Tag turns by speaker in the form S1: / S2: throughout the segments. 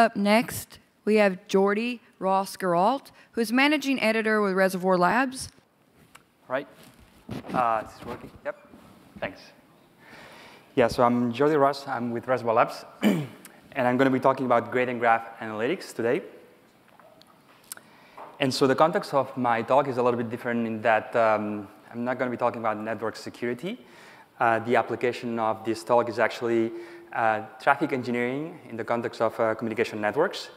S1: Up next, we have Jordi Ros Giralt, who's managing editor with Reservoir Labs.
S2: Right. Uh, is this working? Yep. Thanks. Yeah, so I'm Jordi Ros. I'm with Reservoir Labs. and I'm going to be talking about gradient graph analytics today. And so the context of my talk is a little bit different in that um, I'm not going to be talking about network security. Uh, the application of this talk is actually uh, traffic engineering in the context of uh, communication networks.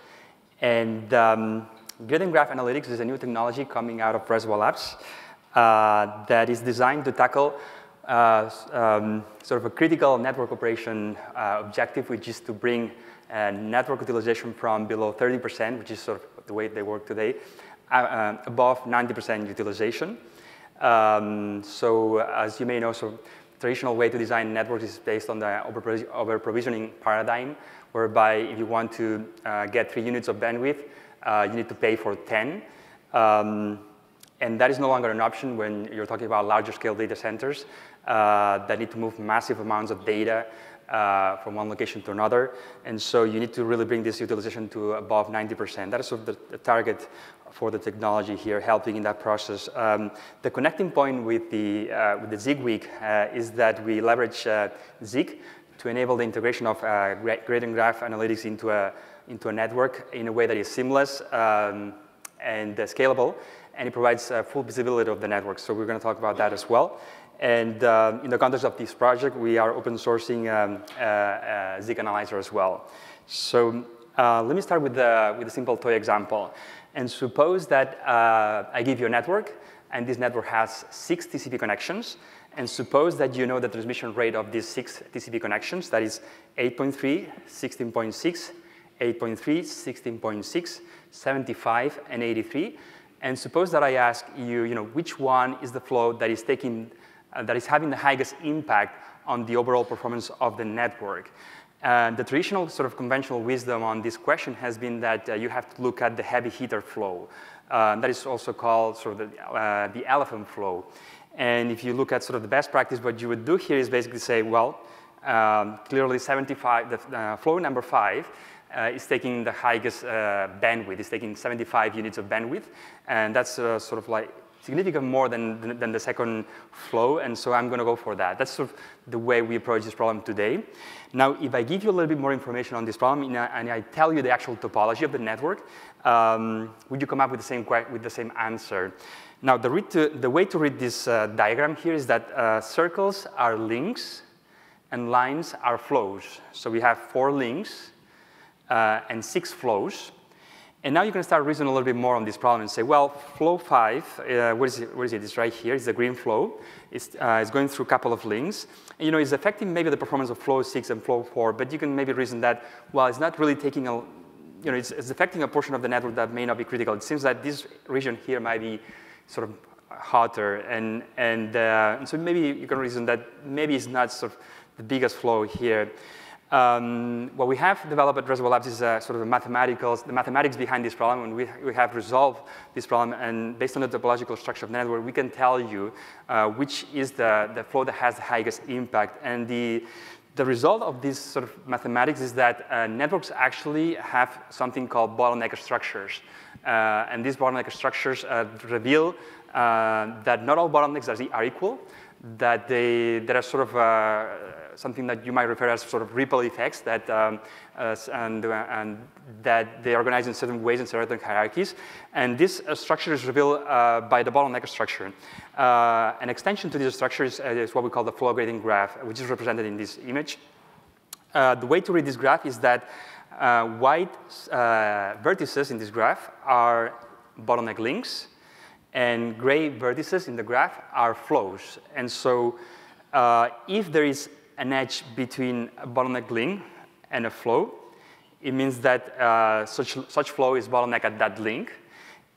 S2: And um, and graph analytics is a new technology coming out of Reservoir Labs uh, that is designed to tackle uh, um, sort of a critical network operation uh, objective, which is to bring network utilization from below 30%, which is sort of the way they work today, above 90% utilization. Um, so as you may know, so traditional way to design networks is based on the over-provisioning paradigm, whereby if you want to uh, get three units of bandwidth, uh, you need to pay for 10. Um, and that is no longer an option when you're talking about larger scale data centers uh, that need to move massive amounts of data uh, from one location to another. And so you need to really bring this utilization to above 90%. That is sort of the, the target for the technology here, helping in that process. Um, the connecting point with the, uh, with the ZeekWeek uh, is that we leverage uh, Zeek to enable the integration of uh, gradient graph analytics into a, into a network in a way that is seamless um, and uh, scalable, and it provides uh, full visibility of the network. So we're going to talk about that as well. And um, in the context of this project, we are open sourcing um, Zeek Analyzer as well. So let me start with, the, with a simple toy example. And suppose that uh, I give you a network, and this network has six TCP connections. And suppose that you know the transmission rate of these six TCP connections, that is 8.3, 16.6, 8.3, 16.6, 75, and 83. And suppose that I ask you, you know, which one is the flow that is taking, uh, that is having the highest impact on the overall performance of the network. And the traditional sort of conventional wisdom on this question has been that uh, you have to look at the heavy hitter flow. Uh, that is also called sort of the, uh, the elephant flow. And if you look at sort of the best practice, what you would do here is basically say, well, um, clearly 75, the uh, flow number five uh, is taking the highest uh, bandwidth, is taking 75 units of bandwidth. And that's sort of like significant more than, than the second flow, and so I'm going to go for that. That's sort of the way we approach this problem today. Now, if I give you a little bit more information on this problem, and I tell you the actual topology of the network, um, would you come up with the same, with the same answer? Now, the, to, the way to read this uh, diagram here is that uh, circles are links, and lines are flows. So we have four links uh, and six flows. And now you can start reasoning a little bit more on this problem and say, well, flow five, uh, where, is it, where is it? It's right here. It's the green flow. It's, uh, it's going through a couple of links. And, you know, it's affecting maybe the performance of flow six and flow four, but you can maybe reason that, well, it's not really taking a, you know, it's, it's affecting a portion of the network that may not be critical. It seems that this region here might be sort of hotter. And, and, uh, and so maybe you can reason that maybe it's not sort of the biggest flow here. Um, what we have developed at Reservoir Labs is a, sort of the mathematical, the mathematics behind this problem, and we, we have resolved this problem, and based on the topological structure of the network, we can tell you uh, which is the, the flow that has the highest impact. And the, the result of this sort of mathematics is that uh, networks actually have something called bottleneck structures. Uh, and these bottleneck structures uh, reveal uh, that not all bottlenecks are, equal, that they, there are sort of something that you might refer as sort of ripple effects that, um, uh, and, uh, and that they organize in certain ways in certain hierarchies. And this uh, structure is revealed uh, by the bottleneck structure. An extension to this structure is, is, what we call the flow gradient graph, which is represented in this image. the way to read this graph is that white vertices in this graph are bottleneck links, and gray vertices in the graph are flows. And so uh, if there is an edge between a bottleneck link and a flow. It means that uh, such, such flow is bottleneck at that link.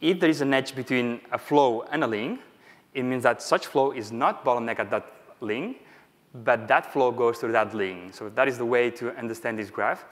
S2: If there is an edge between a flow and a link, it means that such flow is not bottleneck at that link, but that flow goes through that link. So that is the way to understand this graph.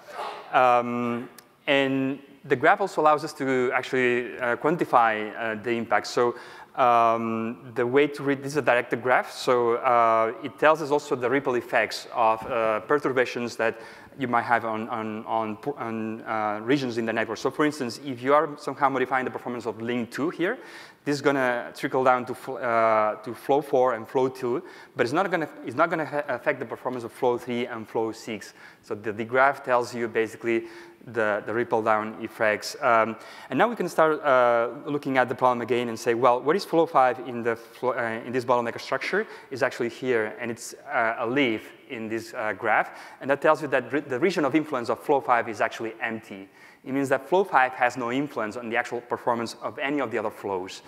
S2: Um, and the graph also allows us to actually uh, quantify uh, the impact. So um, the way to read this is a directed graph, so uh, it tells us also the ripple effects of uh, perturbations that you might have on, on, on, on uh, regions in the network. So for instance, if you are somehow modifying the performance of link 2 here, this is going to trickle down to, uh, to flow 4 and flow 2, but it's not going to affect the performance of flow 3 and flow 6. So the, the graph tells you basically the, the ripple down effects. Um, and now we can start uh, looking at the problem again and say, well, what is flow 5 in, the flow, uh, in this bottleneck structure is actually here, and it's uh, a leaf in this uh, graph, and that tells you that the region of influence of flow 5 is actually empty. It means that flow 5 has no influence on the actual performance of any of the other flows.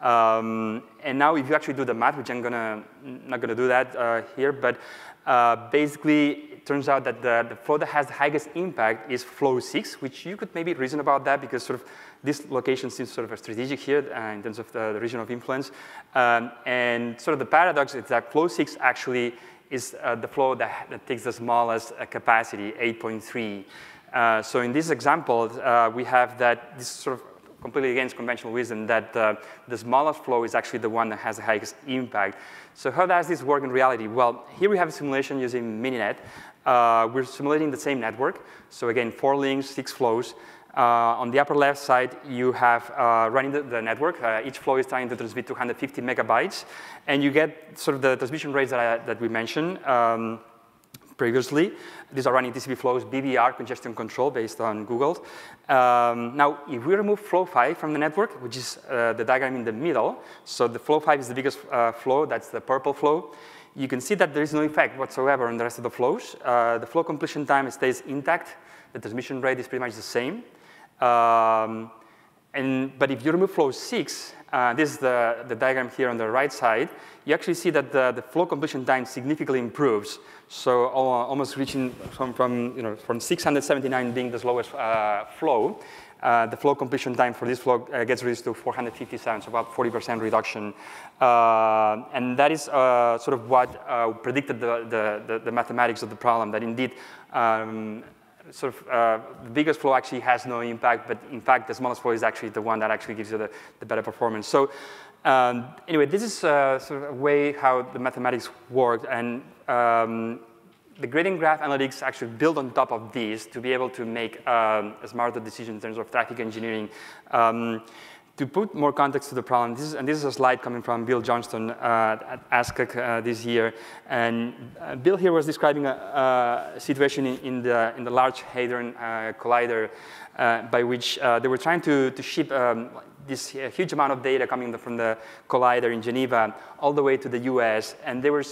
S2: Um, and now if you actually do the math, which I'm gonna, not gonna do that uh, here, but uh, basically it turns out that the, the, flow that has the highest impact is flow 6, which you could maybe reason about that because sort of this location seems sort of strategic here uh, in terms of the, the region of influence. Um, and sort of the paradox is that flow 6 actually is uh, the flow that, that, takes the smallest uh, capacity, 8.3. Uh, so in this example, uh, we have that this sort of completely against conventional wisdom that uh, the smallest flow is actually the one that has the highest impact. So how does this work in reality? Well, here we have a simulation using Mininet. Uh, we're simulating the same network. So again, four links, six flows. Uh, on the upper left side, you have uh, running the, the network. Uh, each flow is trying to transmit 250 megabytes. And you get sort of the transmission rates that, I, that we mentioned. Um, previously. These are running TCP flows, BBR, congestion control, based on Google. Um, now, if we remove flow 5 from the network, which is uh, the diagram in the middle, so the flow 5 is the biggest uh, flow, that's the purple flow, you can see that there is no effect whatsoever on the rest of the flows. Uh, the flow completion time stays intact. The transmission rate is pretty much the same. Um, and, but if you remove flow 6, uh, this is the, the diagram here on the right side, you actually see that the, the flow completion time significantly improves. So uh, almost reaching from, from, you know, from 679 being the slowest uh, flow, uh, the flow completion time for this flow uh, gets reduced to 457, so about 40% reduction. Uh, and that is sort of what predicted the, the, the, the, mathematics of the problem, that indeed um, sort of uh, the biggest flow actually has no impact, but in fact, the smallest flow is actually the one that actually gives you the, the better performance. So um, anyway, this is uh, sort of a way how the mathematics work, and um, the gradient graph analytics actually build on top of these to be able to make um, a smarter decision in terms of traffic engineering. To put more context to the problem, this is, and this is a slide coming from Bill Johnston uh, at ASCOC uh, this year. And uh, Bill here was describing a, a situation in, in, the, in the Large Hadron uh, Collider uh, by which uh, they were trying to, to ship um, this huge amount of data coming from the collider in Geneva all the way to the US. And they were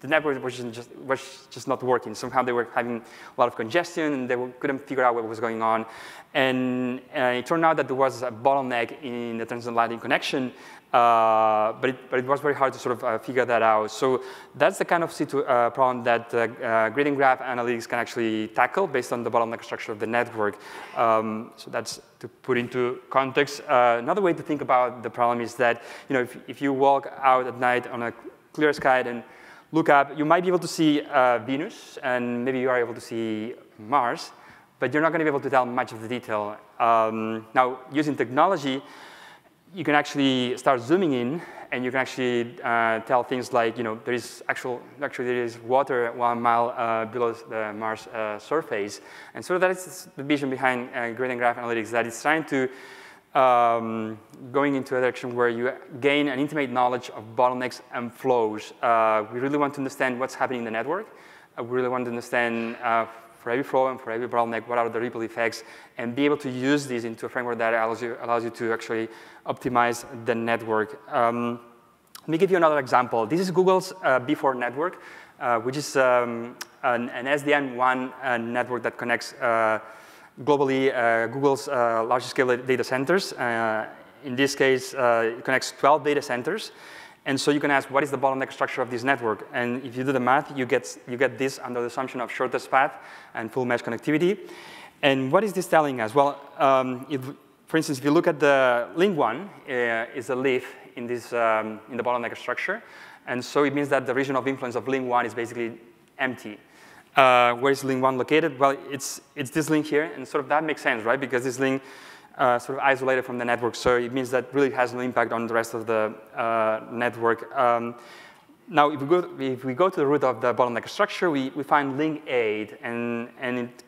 S2: the network was just, was just not working. Somehow they were having a lot of congestion and they couldn't figure out what was going on. And uh, it turned out that there was a bottleneck in the transatlantic connection, uh, but, it, but, it, was very hard to sort of uh, figure that out. So that's the kind of uh, problem that uh, uh, gradient graph analytics can actually tackle based on the bottleneck structure of the network. Um, so that's to put into context. another way to think about the problem is that you know, if, if you walk out at night on a clear sky and look up, you might be able to see uh, Venus, and maybe you are able to see Mars, but you're not going to be able to tell much of the detail. Um, now, using technology, you can actually start zooming in, and you can actually uh, tell things like, you know, there is actual, actually there is water one mile uh, below the Mars uh, surface. And so that is the vision behind uh, gradient graph analytics, that it's trying to um, going into a direction where you gain an intimate knowledge of bottlenecks and flows. Uh, we really want to understand what's happening in the network. Uh, we really want to understand uh, for every flow and for every bottleneck, what are the ripple effects, and be able to use these into a framework that allows you, allows you to actually optimize the network. Um, let me give you another example. This is Google's uh, B4 network, uh, which is um, an, an SDN WAN uh, network that connects globally uh, Google's uh, large scale data centers. Uh, in this case, it connects 12 data centers. And so you can ask, what is the bottleneck structure of this network? And if you do the math, you get, you get this under the assumption of shortest path and full mesh connectivity. And what is this telling us? Well, um, if, for instance, if you look at the link one, uh, is a leaf in, this, um, in the bottleneck structure. And so it means that the region of influence of link one is basically empty. Uh, where is link one located? Well, it's, it's this link here, and sort of that makes sense, right? Because this link uh, sort of isolated from the network, so it means that really has no impact on the rest of the uh, network. Um, now, if we, go, if we go to the root of the bottleneck structure, we, we find link 8, and, and it,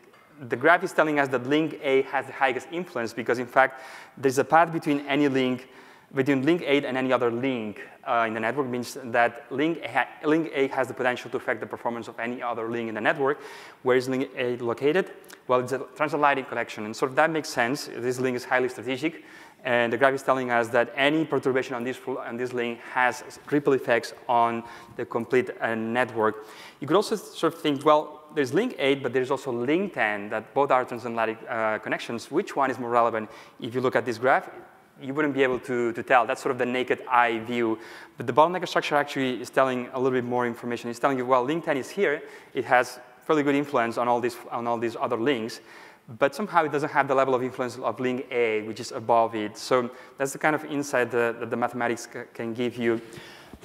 S2: the graph is telling us that link A has the highest influence because, in fact, there's a path between any link, between link 8 and any other link uh, in the network means that link link a has the potential to affect the performance of any other link in the network. Where is link 8 located? Well, it's a transatlantic connection, and so that makes sense. This link is highly strategic. And the graph is telling us that any perturbation on this, on this link has ripple effects on the complete uh, network. You could also sort of think, well, there's link 8, but there's also link 10, that both are transatlantic uh, connections. Which one is more relevant? If you look at this graph, you wouldn't be able to, to tell. That's sort of the naked eye view. But the bottleneck structure actually is telling a little bit more information. It's telling you, well, link 10 is here. It has fairly good influence on all these, on all these other links but somehow it doesn't have the level of influence of link A, which is above it. So that's the kind of insight that, that the mathematics can give you.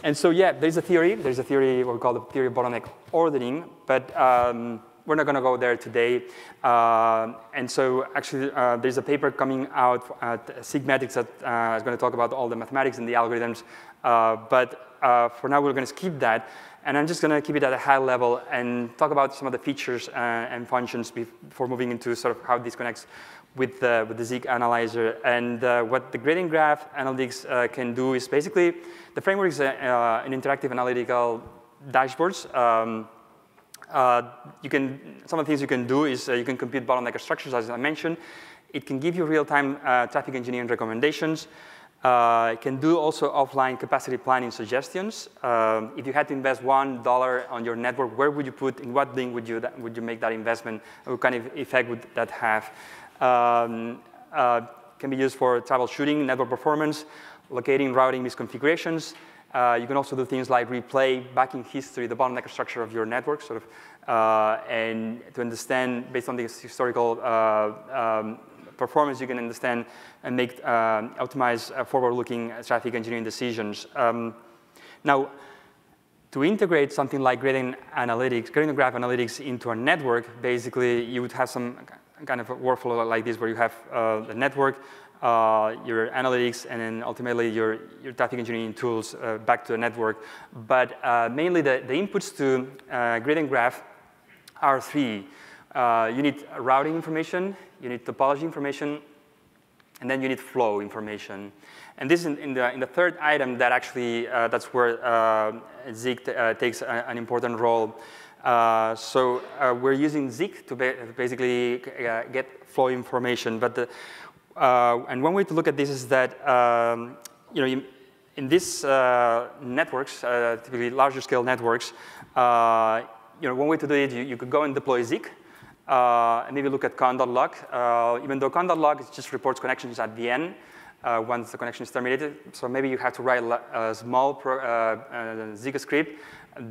S2: And so yeah, there's a theory. There's a theory what we call the theory of bottleneck ordering, but um, we're not going to go there today. Uh, and so actually, uh, there's a paper coming out at SIGMETRICS that uh, is going to talk about all the mathematics and the algorithms. Uh, but uh, for now, we're going to skip that. And I'm just going to keep it at a high level and talk about some of the features uh, and functions before moving into sort of how this connects with the, with the Zeek analyzer. And uh, what the gradient graph analytics uh, can do is basically, the framework is a, uh, an interactive analytical dashboards. Um, uh, you can, some of the things you can do is uh, you can compute bottleneck structures, as I mentioned. It can give you real-time traffic engineering recommendations. Uh, it can do also offline capacity planning suggestions. Um, if you had to invest one dollar on your network, where would you put, in what link would you, that, would you make that investment? What kind of effect would that have? Um, uh, can be used for troubleshooting, network performance, locating routing misconfigurations. Uh, you can also do things like replay back in history the bottleneck structure of your network, sort of, uh, and to understand based on this historical uh, um, performance you can understand and make uh, optimize uh, forward-looking traffic engineering decisions. Um, now, to integrate something like gradient analytics, gradient graph analytics into a network, basically you would have some kind of workflow like this where you have uh, the network, uh, your analytics, and then ultimately your, your traffic engineering tools uh, back to the network. But uh, mainly the, the inputs to gradient graph are three. you need routing information, you need topology information, and then you need flow information. And this is in, in the, in the third item that actually, uh, that's where uh, Zeek uh, takes a, an important role. Uh, so uh, we're using Zeek to ba basically uh, get flow information. But the, and one way to look at this is that, um, you know, in, in these networks, typically larger scale networks, you know, one way to do it, you, you could go and deploy Zeek, uh, and maybe look at con.log. Uh, even though con.log just reports connections at the end uh, once the connection is terminated. So maybe you have to write a small pro, uh, uh, Zeek script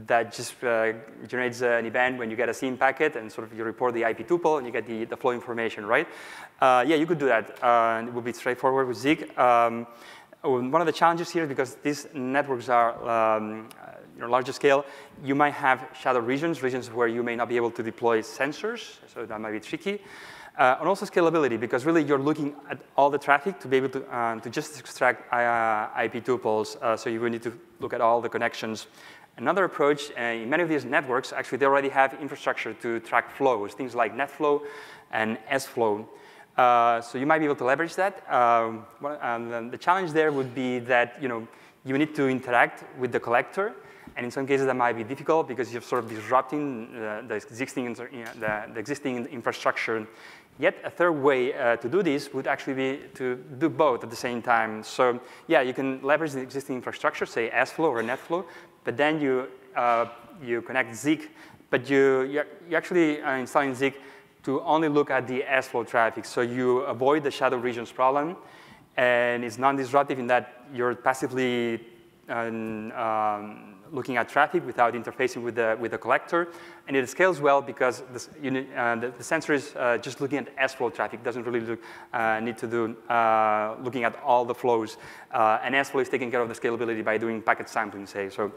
S2: that just uh, generates an event when you get a SYN packet and sort of you report the IP tuple and you get the, the flow information, right? yeah, you could do that. and it would be straightforward with Zeek. Um, one of the challenges here, because these networks are um, you know, larger scale, you might have shadow regions, regions where you may not be able to deploy sensors, so that might be tricky. Uh, and also scalability, because really you're looking at all the traffic to be able to, uh, to just extract uh, IP tuples, uh, so you will need to look at all the connections. Another approach, uh, in many of these networks, actually they already have infrastructure to track flows, things like NetFlow and SFlow. Uh, so you might be able to leverage that. Um, the challenge there would be that you know you need to interact with the collector and in some cases, that might be difficult because you're sort of disrupting uh, the, existing, the, the, existing infrastructure. Yet a third way uh, to do this would actually be to do both at the same time. So yeah, you can leverage the existing infrastructure, say SFlow or NetFlow, but then you, uh, you connect Zeek, but you, you actually are installing Zeek to only look at the SFlow traffic. So you avoid the shadow regions problem, and it's non-disruptive in that you're passively um, um, looking at traffic without interfacing with the, with the collector. And it scales well because this, you, uh, the, the, sensor is uh, just looking at SFlow traffic, doesn't really look, uh, need to do uh, looking at all the flows. Uh, and SFlow is taking care of the scalability by doing packet sampling, say. So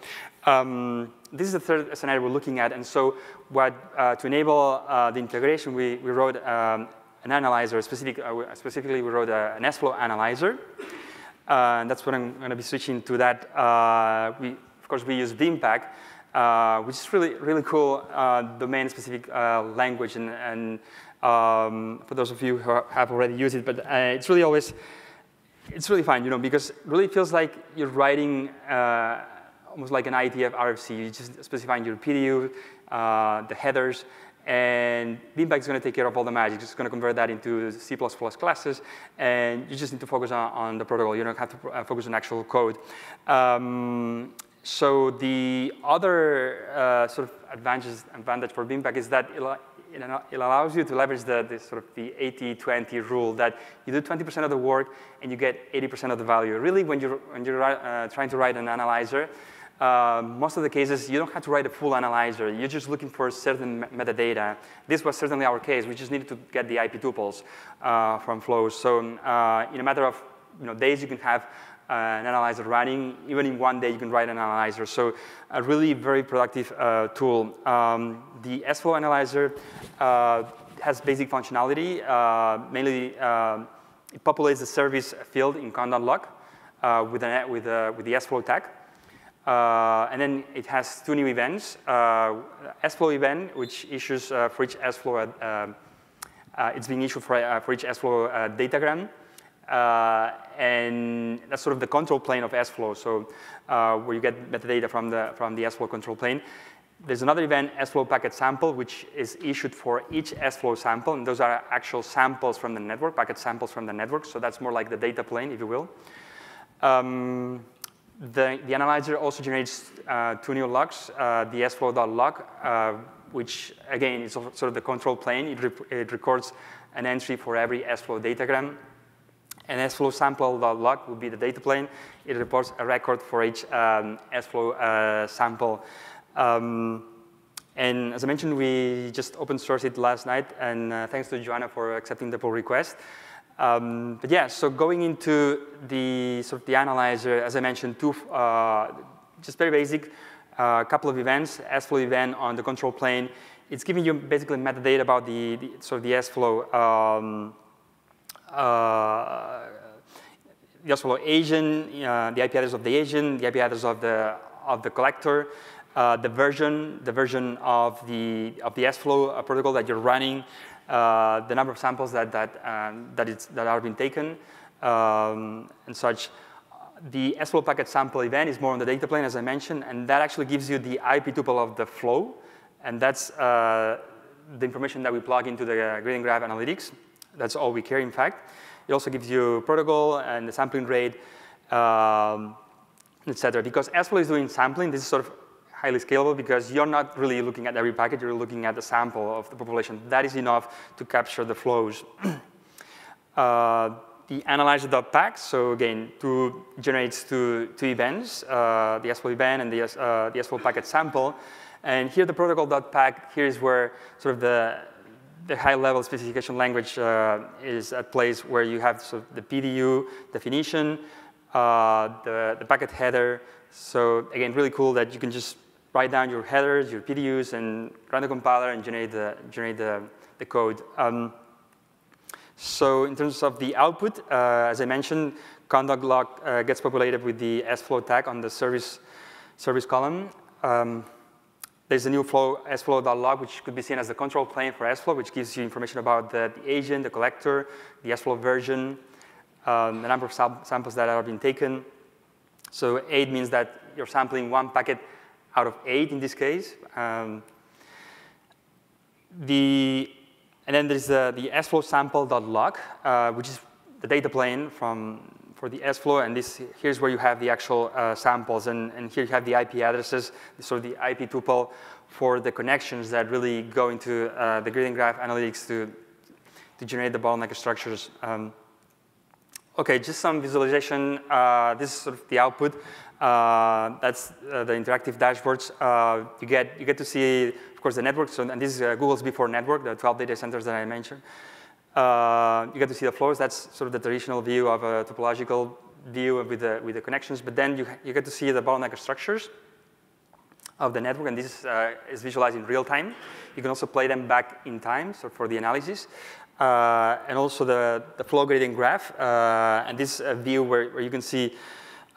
S2: um, this is the third scenario we're looking at. And so what, uh, to enable the integration, we, we wrote um, an analyzer, specific, specifically we wrote an SFlow analyzer. Uh, and that's what I'm going to be switching to that. Uh, we of course, we use BinPAC, uh, which is really, really cool uh, domain-specific language. And, and um, for those of you who have already used it, but it's really always, it's really fun, you know, because it really feels like you're writing almost like an IETF RFC. You're just specifying your PDU, uh, the headers, and BinPAC is going to take care of all the magic. It's going to convert that into C++ classes, and you just need to focus on, on the protocol. You don't have to uh, focus on actual code. Um, so the other uh, sort of advantage, advantage for BinPAC is that it, it allows you to leverage the, the sort of the 80-20 rule that you do 20% of the work and you get 80% of the value. Really, when you're, when you're uh, trying to write an analyzer, uh, most of the cases, you don't have to write a full analyzer. You're just looking for certain metadata. This was certainly our case. We just needed to get the IP tuples uh, from flows. So uh, in a matter of you know, days, you can have uh, an analyzer running. Even in one day, you can write an analyzer. So a really very productive uh, tool. Um, the SFlow analyzer uh, has basic functionality. mainly, it populates the service field in conduct uh, with, an, with, with the SFlow tag. Uh, and then it has two new events. Uh, SFlow event, which issues uh, for each SFlow, uh, it's being issued for, uh, for each SFlow uh, datagram. and that's sort of the control plane of SFlow, so where you get metadata from the, from the SFlow control plane. There's another event, SFlow packet sample, which is issued for each SFlow sample, and those are actual samples from the network, packet samples from the network, so that's more like the data plane, if you will. Um, the, the analyzer also generates uh, two new logs, uh, the sflow.log, uh, which again is sort of the control plane. It, it records an entry for every sflow datagram. And sflow sample.log will be the data plane. It reports a record for each um, sflow uh, sample. Um, and as I mentioned, we just open sourced it last night, and uh, thanks to Johanna for accepting the pull request. Um, but yeah, so going into the sort of the analyzer, as I mentioned, two, uh, just very basic, a uh, couple of events, SFlow event on the control plane. It's giving you basically metadata about the, the sort of the SFlow, um, uh, the SFlow agent, uh, the IP address of the agent, the IP address of the of the collector, uh, the version, the version of the of the SFlow protocol that you're running, uh, the number of samples that, that, um, that, it's, that are being taken um, and such. The SFlow packet sample event is more on the data plane, as I mentioned, and that actually gives you the IP tuple of the flow, and that's uh, the information that we plug into the gradient graph analytics. That's all we care, in fact. It also gives you protocol and the sampling rate, um, et cetera. Because SFlow is doing sampling, this is sort of highly scalable because you're not really looking at every packet, you're looking at the sample of the population. That is enough to capture the flows. uh, the analyzer.pac, so again, two, generates two, two events, uh, the SFlow event and the, uh, the SFlow packet sample. And here the protocol.pac, here is where sort of the, the high-level specification language uh, is at place where you have sort of the PDU definition, uh, the, the packet header. So again, really cool that you can just write down your headers, your PDUs, and run the compiler and generate the, generate the, the code. Um, so in terms of the output, uh, as I mentioned, conn.log uh, gets populated with the sflow tag on the service, service column. Um, there's a new flow, sflow.log, which could be seen as the control plane for sflow, which gives you information about the, the agent, the collector, the sflow version, um, the number of samples that are being taken. So 8 means that you're sampling one packet out of eight in this case. Um, the, and then there's the, the sflow sample.log, uh, which is the data plane from, for the sflow, and this here's where you have the actual uh, samples, and, and here you have the IP addresses, so the IP tuple for the connections that really go into uh, the gradient graph analytics to, to generate the bottleneck structures. Um, okay, just some visualization. Uh, this is sort of the output. Uh, that's uh, the interactive dashboards. Uh, you, get, you get to see, of course, the network. So, and this is uh, Google's B4 network, the 12 data centers that I mentioned. Uh, you get to see the flows. That's sort of the traditional view of a topological view with the, with the connections. But then you, you get to see the bottleneck structures of the network, and this uh, is visualized in real time. You can also play them back in time so for the analysis. and also the, the flow gradient graph. and this view where, where you can see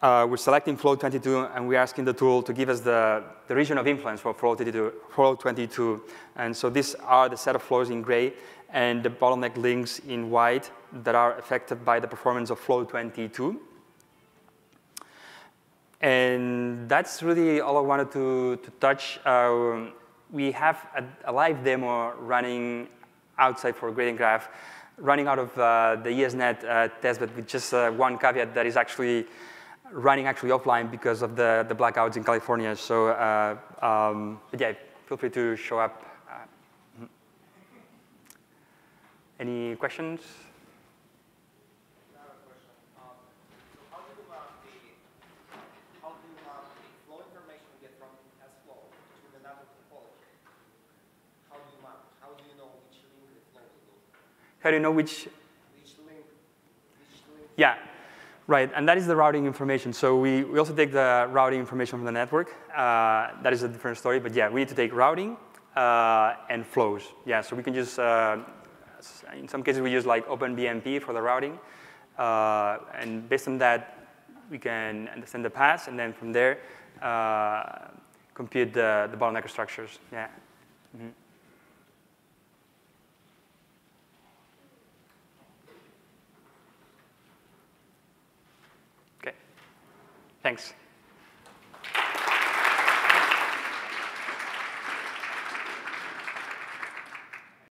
S2: uh, we're selecting flow 22 and we're asking the tool to give us the, the region of influence for flow 22, flow 22. And so these are the set of flows in gray and the bottleneck links in white that are affected by the performance of flow 22. And that's really all I wanted to, to touch. Uh, we have a, a, live demo running outside for Gradient Graph, running out of uh, the ESNet uh, testbed with just uh, one caveat that is actually running actually offline because of the, the blackouts in California. So uh, um, yeah, feel free to show up. Uh, mm-hmm. any questions? How do you know which?
S3: Which link? Which link?
S2: Yeah, right. And that is the routing information. So we, we also take the routing information from the network. Uh, that is a different story. But yeah, we need to take routing uh, and flows. Yeah, so we can use, uh, in some cases, we use like OpenBMP for the routing. Uh, and based on that, we can understand the paths. And then from there, uh, compute the, the bottleneck structures. Yeah. Mm -hmm. Thanks.